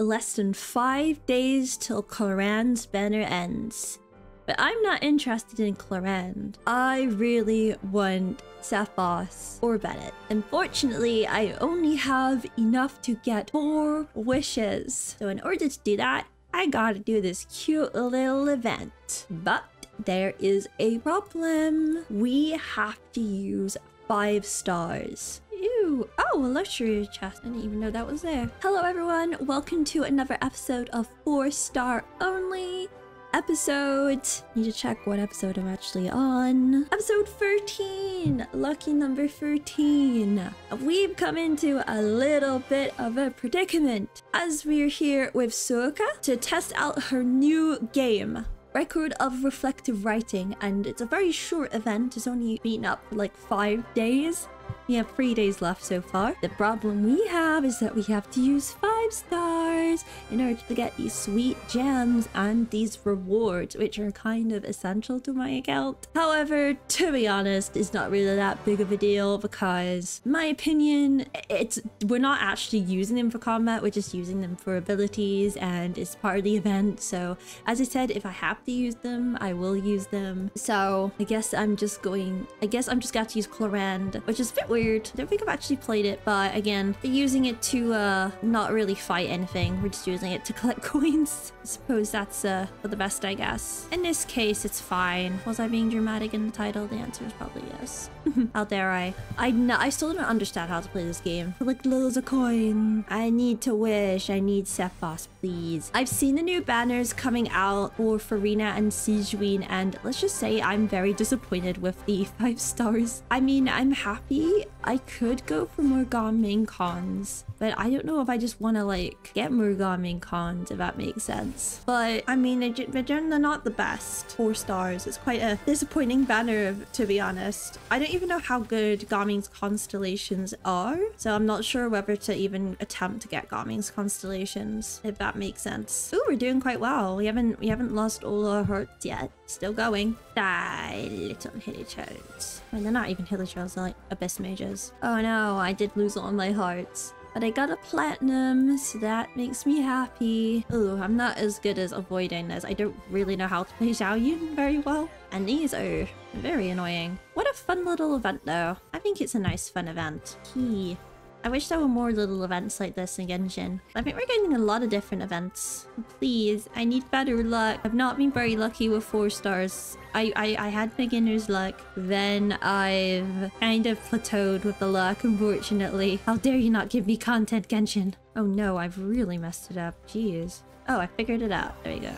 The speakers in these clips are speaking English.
less than five days till Clorinde's banner ends. But I'm not interested in Clorinde. I really want Sethos or Bennett. Unfortunately, I only have enough to get four wishes. So in order to do that, I gotta do this cute little event. But there is a problem. We have to use five stars. Ew. Oh, a luxury chest. I didn't even know that was there. Hello, everyone. Welcome to another episode of Four Star Only episode. Need to check what episode I'm actually on. Episode 13. Lucky number 13. We've come into a little bit of a predicament as we're here with Suoka to test out her new game record of reflective writing and it's a very short event it's only been up like five days we have three days left so far. The problem we have is that we have to use five stars in order to get these sweet gems and these rewards, which are kind of essential to my account. However, to be honest, it's not really that big of a deal because, my opinion, it's we're not actually using them for combat, we're just using them for abilities and it's part of the event. So, as I said, if I have to use them, I will use them. So, I guess I'm just going, I guess I'm just going to use Clorinde, which is bit weird. I don't think I've actually played it, but again, using it to uh, not really fight anything. We're just using it to collect coins. I suppose that's uh, for the best, I guess. In this case, it's fine. Was I being dramatic in the title? The answer is probably yes. how dare I? I, I still don't understand how to play this game. Collect loads of coins. I need to wish. I need Sethos, please. I've seen the new banners coming out for Farina and Sijuin, and let's just say I'm very disappointed with the five stars. I mean, I'm happy I could go for more main cons, but I don't know if I just want to like get more main cons, if that makes sense. But I mean, they're not the best. Four stars. It's quite a disappointing banner, to be honest. I don't even know how good Garmin's constellations are, so I'm not sure whether to even attempt to get Garmin's constellations, if that makes sense. Ooh, we're doing quite well. We haven't we haven't lost all our hearts yet. Still going. Die, little hilichurls. I mean, they're not even hilichurls, they're like abyss mages. Oh no, I did lose all my hearts. But I got a platinum, so that makes me happy. Oh, I'm not as good as avoiding this. I don't really know how to play Xianyun very well. And these are very annoying. What a fun little event though. I think it's a nice fun event. Key. I wish there were more little events like this in Genshin. I think we're getting a lot of different events. Please, I need better luck. I've not been very lucky with four stars. I, I, I had beginner's luck. Then I've kind of plateaued with the luck, unfortunately. How dare you not give me content, Genshin? Oh no, I've really messed it up. Jeez. Oh, I figured it out. There you go.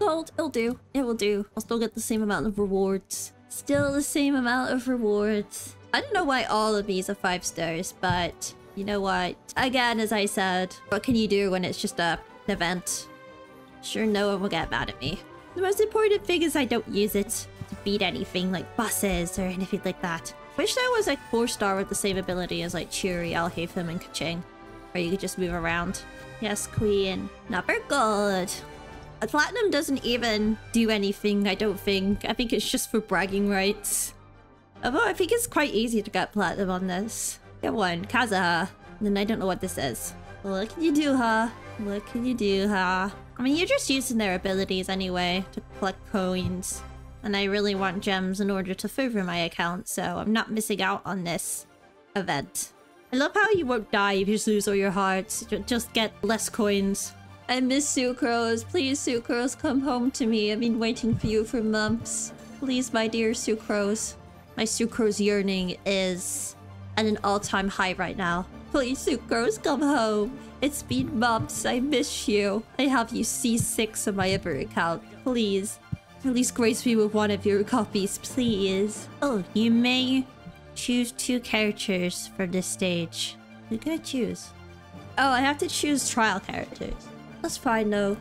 Gold, it'll do. It will do. I'll still get the same amount of rewards. Still the same amount of rewards. I don't know why all of these are five stars, but you know what? Again, as I said, what can you do when it's just a, an event? Sure, no one will get mad at me. The most important thing is I don't use it to beat anything like buses or anything like that. Wish there was like four star with the same ability as like Churi, Alhaitham, and Keqing. Where you could just move around. Yes, queen. Number gold. A platinum doesn't even do anything, I don't think. I think it's just for bragging rights. Although I think it's quite easy to get platinum on this. Get one, Kazuha. Then I don't know what this is. What can you do, huh? What can you do, huh? I mean, you're just using their abilities anyway to collect coins. And I really want gems in order to further my account, so I'm not missing out on this event. I love how you won't die if you lose all your hearts. Just get less coins. I miss Sucrose. Please, Sucrose, come home to me. I've been waiting for you for months. Please, my dear Sucrose. My sucrose yearning is at an all-time high right now. Please, sucrose, come home. It's been months. I miss you. I have you C6 on my other account. Please. At least grace me with one of your copies, please. Oh, you may choose two characters for this stage. Who can I choose? Oh, I have to choose trial characters. That's fine though.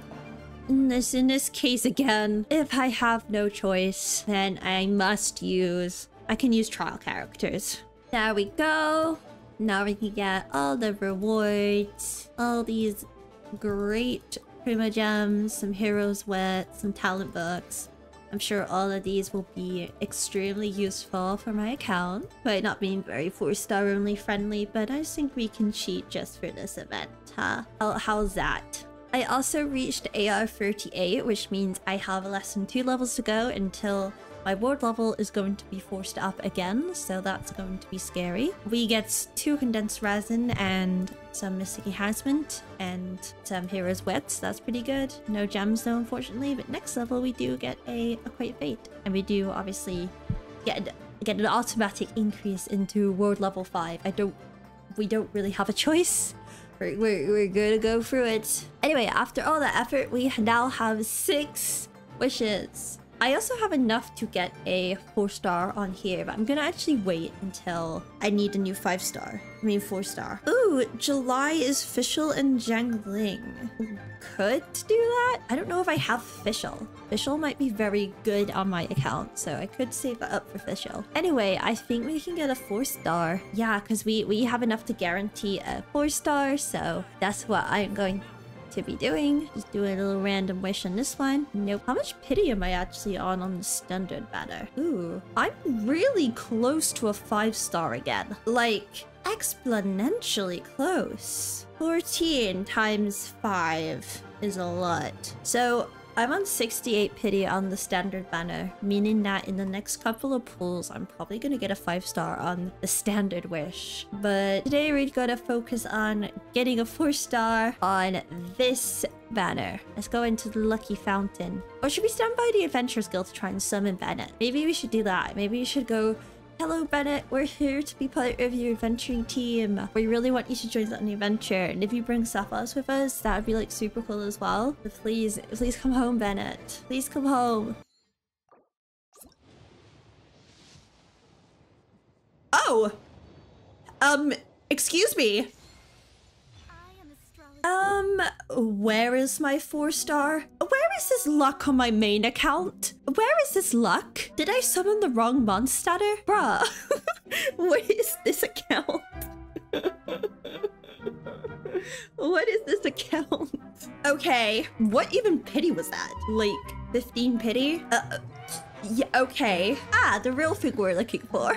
In this, in this case again, if I have no choice, then I must use I can use trial characters. There we go. Now we can get all the rewards, all these great Primogems, some Heroes Wit, some talent books. I'm sure all of these will be extremely useful for my account. Might not being very four-star only friendly, but I think we can cheat just for this event, huh? How, how's that? I also reached AR 38, which means I have less than two levels to go until my world level is going to be forced up again, so that's going to be scary. We get two condensed resin and some mystic enhancement and some hero's wits. That's pretty good. No gems though, unfortunately, but next level we do get a Acquaint Fate. And we do obviously get, get an automatic increase into world level 5. I don't... We don't really have a choice. We're, we're, we're gonna go through it. Anyway, after all that effort, we now have six wishes. I also have enough to get a 4 star on here, but I'm gonna actually wait until I need a new 5 star. I mean 4 star. Ooh, July is Fischl and Xiangling. Could do that? I don't know if I have Fischl. Fischl might be very good on my account, so I could save that up for Fischl. Anyway, I think we can get a 4 star. Yeah, because we, we have enough to guarantee a 4 star, so that's what I'm going to be doing. Just doing a little random wish on this one. Nope. How much pity am I actually on on the standard banner? Ooh, I'm really close to a five star again. Like, exponentially close. 14 times 5 is a lot. So I'm on 68 pity on the standard banner, meaning that in the next couple of pulls, I'm probably gonna get a 5 star on the standard wish. But today we're gonna focus on getting a 4 star on this banner. Let's go into the Lucky Fountain. Or should we stand by the Adventurers Guild to try and summon Bennett? Maybe we should do that. Maybe we should go Hello, Bennett. We're here to be part of your adventuring team. We really want you to join us on the adventure. And if you bring Sapphires with us, that would be like super cool as well. But please, please come home, Bennett. Please come home. Oh! Um, excuse me. Um, where is my four star? Where is this luck on my main account? Where is this luck? Did I summon the wrong monster? Bruh, where is this account? what is this account? Okay, what even pity was that? Like, 15 pity? Uh, yeah, okay. Ah, the real figure we're looking for.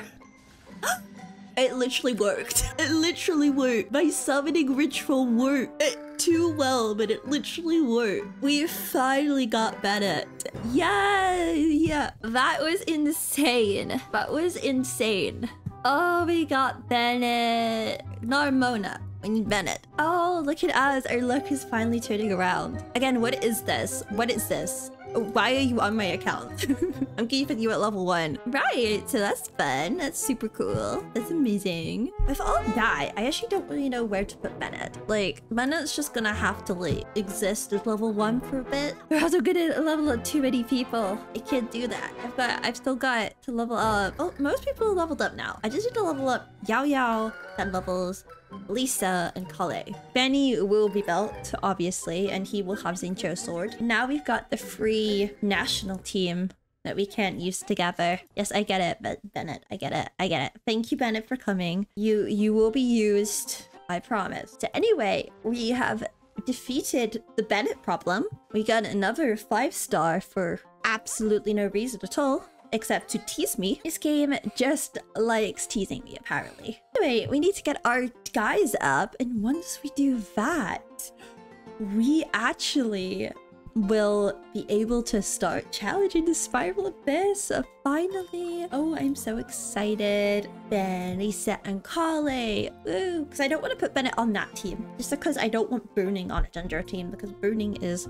It literally worked. It literally worked. My summoning ritual worked. It too well, but it literally worked. We finally got Bennett. Yeah, yeah. That was insane. That was insane. Oh, we got Bennett. mona We need Bennett. Oh, look at us. Our luck is finally turning around. Again, what is this? What is this? Why are you on my account? I'm keeping you at level one. Right, so that's fun. That's super cool. That's amazing. With all that, I actually don't really know where to put Bennett. Like, Bennett's just gonna have to like exist at level one for a bit. We're also gonna level up too many people. I can't do that. I've got, I've still got to level up. Oh, most people leveled up now. I just need to level up Yao Yao, 10 levels. Lisa and Kale. Benny will be built, obviously, and he will have Xingqiu sword. Now we've got the free national team that we can't use together. Yes, I get it, but Bennett, I get it. I get it. Thank you, Bennett, for coming. You you will be used. I promise. So anyway, we have defeated the Bennett problem. We got another five star for absolutely no reason at all except to tease me. This game just likes teasing me, apparently. Anyway, we need to get our guys up, and once we do that, we actually will be able to start challenging the Spiral Abyss. Uh, finally. Oh, I'm so excited. Ben, and Kale. Ooh, because I don't want to put Bennett on that team. Just because I don't want Burning on a Ginger team, because Burning is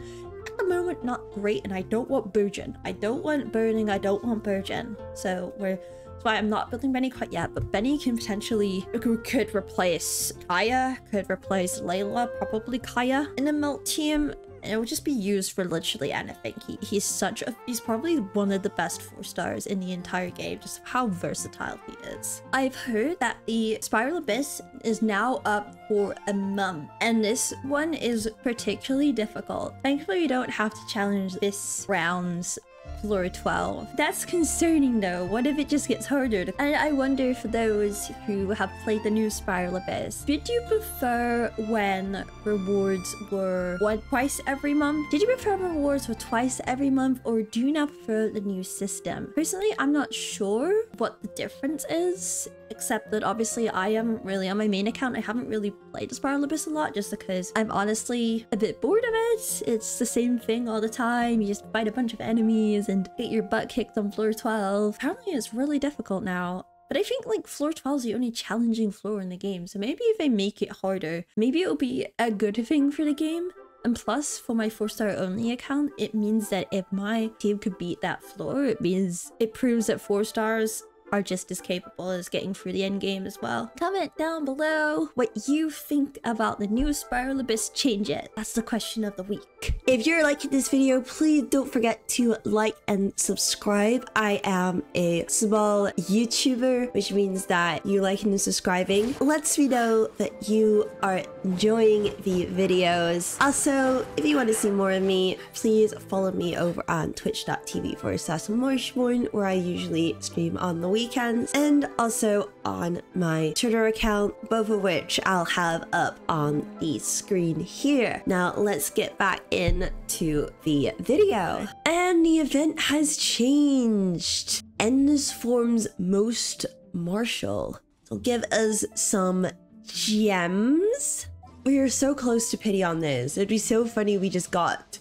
the moment not great and I don't want Burgeon. I don't want Burning, I don't want Burgeon. So we're that's why I'm not building Benny quite yet, but Benny can potentially could replace Kaeya, could replace Layla, probably Kaeya in the Melt team and it will just be used for literally anything. He, he's such a, he's probably one of the best four stars in the entire game, just how versatile he is. I've heard that the Spiral Abyss is now up for a month, and this one is particularly difficult. Thankfully, you don't have to challenge this round's floor 12. That's concerning though. What if it just gets harder? And I wonder for those who have played the new Spiral Abyss, did you prefer when rewards were one twice every month? Did you prefer rewards were twice every month or do you not prefer the new system? Personally, I'm not sure what the difference is except that obviously I am really on my main account. I haven't really played the Spiral Abyss a lot just because I'm honestly a bit bored of it. It's the same thing all the time. You just fight a bunch of enemies and get your butt kicked on floor 12. Apparently it's really difficult now. But I think like floor 12 is the only challenging floor in the game. So maybe if I make it harder, maybe it'll be a good thing for the game. And plus, for my 4-star only account, it means that if my team could beat that floor, it means it proves that 4 stars are just as capable as getting through the end game as well. Comment down below what you think about the new Spiral Abyss change it. That's the question of the week. If you're liking this video, please don't forget to like and subscribe. I am a small YouTuber, which means that you liking and subscribing lets me know that you are enjoying the videos. Also, if you want to see more of me, please follow me over on twitch.tv forward slash Marshmorn, where I usually stream on the weekends and also on my Twitter account, both of which I'll have up on the screen here. Now let's get back into the video. And the event has changed. Endless Forms Most Martial. will give us some gems. We are so close to pity on this. It'd be so funny we just got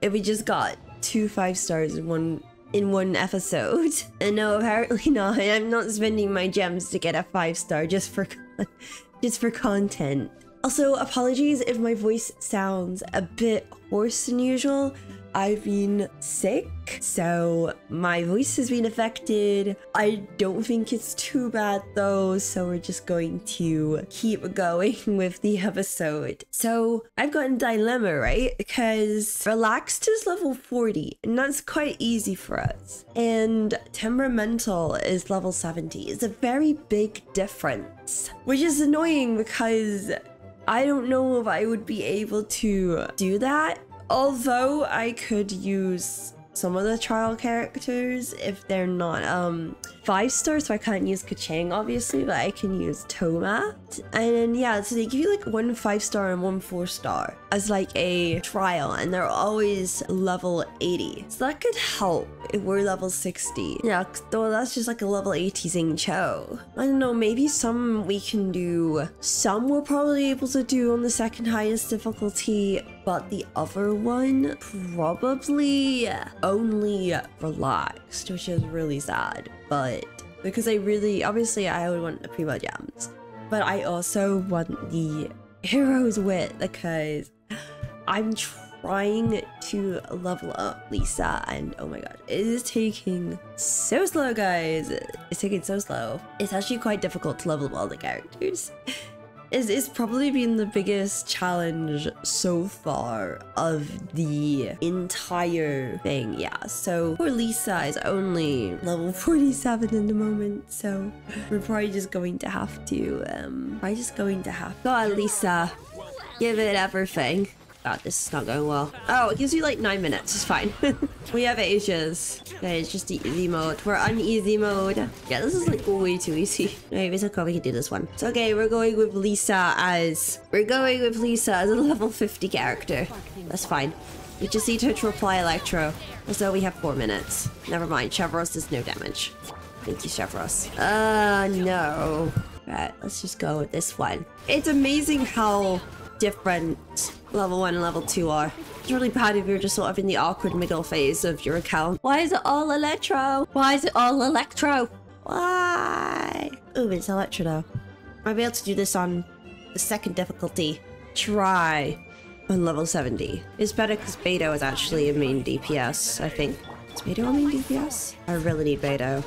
if we just got two five stars in one in one episode. And no, apparently not. I'm not spending my gems to get a five star just for just for content. Also, apologies if my voice sounds a bit hoarse than usual. I've been sick, so my voice has been affected. I don't think it's too bad though, so we're just going to keep going with the episode. So I've got a dilemma, right? Because Relaxed is level 40, and that's quite easy for us. And Temperamental is level 70. It's a very big difference, which is annoying because I don't know if I would be able to do that Although I could use some of the trial characters if they're not um five stars so i can't use Keqing obviously but i can use tomat. And yeah so they give you like one five star and one four star as like a trial and they're always level 80 so that could help if we're level 60 yeah though that's just like a level 80 Xingqiu i don't know maybe some we can do some we're probably able to do on the second highest difficulty but the other one probably only relaxed, which is really sad. But because I really, obviously, I would want the Primo Gems, but I also want the Hero's Wit because I'm trying to level up Lisa and oh my god it is taking so slow guys. It's taking so slow. It's actually quite difficult to level up all the characters is it's probably been the biggest challenge so far of the entire thing. Yeah, so poor Lisa is only level 47 in the moment, so we're probably just going to have to, um, probably just going to have. Go Lisa. Give it everything. God, this is not going well. Oh, it gives you like nine minutes. It's fine. we have ages. Okay, it's just the easy mode. We're on easy mode. Yeah, this is like way too easy. Maybe it's okay. We can do this one. It's okay. We're going with Lisa as... We're going with Lisa as a level 50 character. That's fine. We just need her to reply Electro. So we have four minutes. Never mind. Chevreuse does no damage. Thank you, Chevreuse. Uh, no. Right, let's just go with this one. It's amazing how different level 1 and level 2 are. It's really bad if you're just sort of in the awkward middle phase of your account. Why is it all Electro? Why is it all Electro? Why? Ooh, it's Electro though. I'll be able to do this on the second difficulty. Try on level 70. It's better because Beidou is actually a main DPS, I think. Is Beidou a main DPS? I really need Beidou.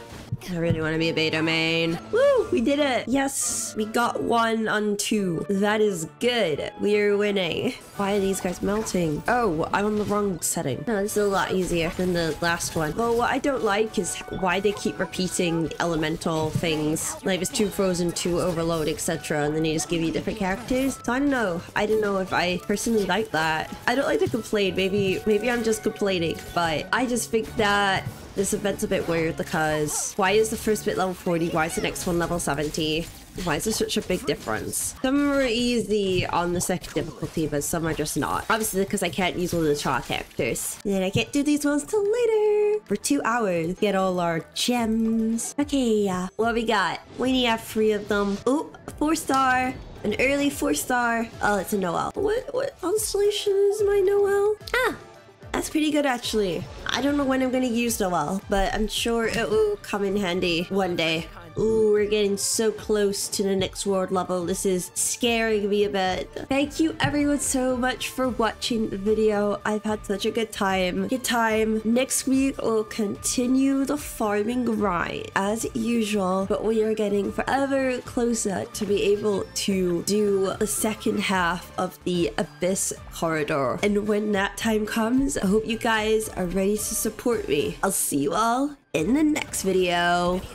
I really want to be a beta main. Woo! We did it! Yes! We got one on two. That is good. We are winning. Why are these guys melting? Oh, I'm on the wrong setting. No, this is a lot easier than the last one. Well, what I don't like is why they keep repeating elemental things. Like it's too frozen, two overload, etc. And then they just give you different characters. So I don't know. I don't know if I personally like that. I don't like to complain. Maybe, maybe I'm just complaining, but I just think that this event's a bit weird because why is the first bit level 40? Why is the next one level 70? Why is there such a big difference? Some are easy on the second difficulty, but some are just not. Obviously, because I can't use all the trial characters. And I can't do these ones till later. For two hours, get all our gems. Okay, uh, what we got? We only have three of them. Oh, four star. An early four star. Oh, it's a Noel. What, what constellation is my Noel? Ah, that's pretty good actually. I don't know when I'm gonna use Noel, but I'm sure it will come in handy one day. Ooh, we're getting so close to the next world level. This is scaring me a bit. Thank you everyone so much for watching the video. I've had such a good time. Good time. Next week, we'll continue the farming grind as usual, but we are getting forever closer to be able to do the second half of the Abyss Corridor. And when that time comes, I hope you guys are ready to support me. I'll see you all in the next video.